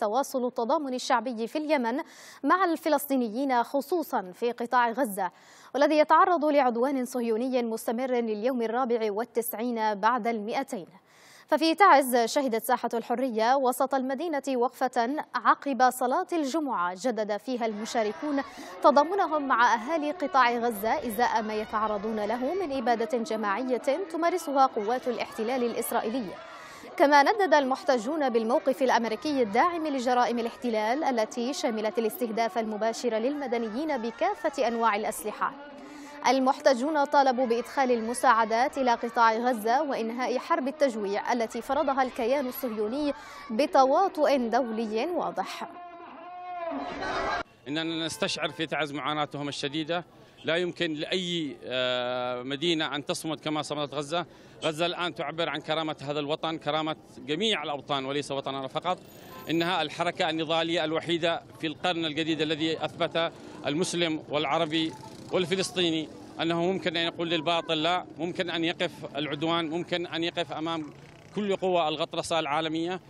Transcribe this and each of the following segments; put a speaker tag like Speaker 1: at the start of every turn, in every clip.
Speaker 1: تواصل التضامن الشعبي في اليمن مع الفلسطينيين خصوصا في قطاع غزة والذي يتعرض لعدوان صهيوني مستمر لليوم الرابع والتسعين بعد المئتين. ففي تعز شهدت ساحة الحرية وسط المدينة وقفة عقب صلاة الجمعة جدد فيها المشاركون تضامنهم مع أهالي قطاع غزة إزاء ما يتعرضون له من إبادة جماعية تمارسها قوات الاحتلال الإسرائيلي. كما ندد المحتجون بالموقف الأمريكي الداعم لجرائم الاحتلال التي شملت الاستهداف المباشر للمدنيين بكافة أنواع الأسلحة. المحتجون طالبوا بإدخال المساعدات إلى قطاع غزة وإنهاء حرب التجويع التي فرضها الكيان الصهيوني بتواطؤ دولي واضح.
Speaker 2: إننا نستشعر في تعز معاناتهم الشديدة. لا يمكن لأي مدينة أن تصمد كما صمدت غزة. غزة الآن تعبر عن كرامة هذا الوطن كرامة جميع الأوطان وليس وطننا فقط. إنها الحركة النضالية الوحيدة في القرن الجديد الذي أثبت المسلم والعربي والفلسطيني أنه ممكن أن يقول للباطل لا ممكن أن يقف العدوان ممكن أن يقف أمام كل قوى الغطرسة العالمية.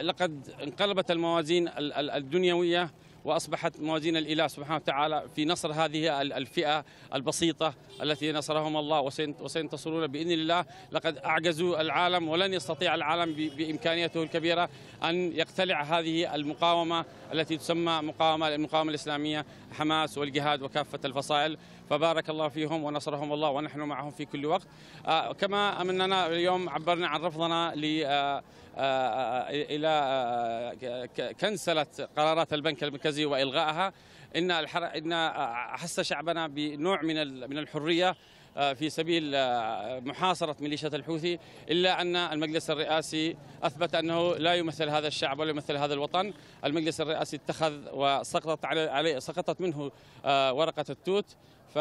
Speaker 2: لقد انقلبت الموازين الدنيوية وأصبحت موازين الإله سبحانه وتعالى في نصر هذه الفئة البسيطة التي نصرهم الله وسينتصرون بإذن الله. لقد أعجزوا العالم ولن يستطيع العالم بإمكانيته الكبيرة أن يقتلع هذه المقاومة التي تسمى مقاومه المقاومة الإسلامية حماس والجهاد وكافة الفصائل. فبارك الله فيهم ونصرهم الله ونحن معهم في كل وقت. كما اننا اليوم عبرنا عن رفضنا ل إلى كنسله قرارات البنك المركزي وإلغائها. إن إن احس شعبنا بنوع من من الحرية في سبيل محاصرة ميليشيا الحوثي إلا أن المجلس الرئاسي أثبت أنه لا يمثل هذا الشعب ولا يمثل هذا الوطن. المجلس الرئاسي اتخذ وسقطت عليه سقطت منه ورقة التوت. ف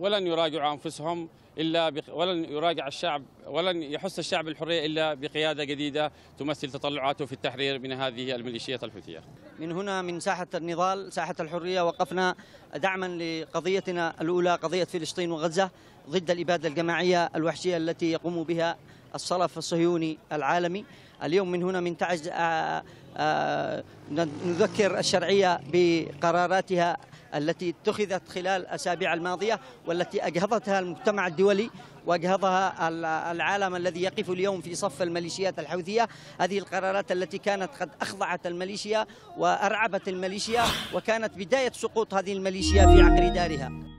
Speaker 2: ولن يراجعوا أنفسهم إلا بق... ولن يراجع الشعب ولن يحس الشعب الحرية إلا بقيادة جديدة تمثل تطلعاته في التحرير من هذه الميليشيات الحوثية.
Speaker 3: من هنا من ساحة النضال ساحة الحرية وقفنا دعما لقضيتنا الأولى قضية فلسطين وغزة ضد الإبادة الجماعية الوحشية التي يقوم بها الصلف الصهيوني العالمي. اليوم من هنا من تعز آآ آآ نذكر الشرعية بقراراتها التي اتخذت خلال الأسابيع الماضية والتي أجهضتها المجتمع الدولي وأجهضها العالم الذي يقف اليوم في صف الميليشيات الحوثية، هذه القرارات التي كانت قد أخضعت الميليشيا وأرعبت الميليشيا وكانت بداية سقوط هذه الميليشيا في عقر دارها.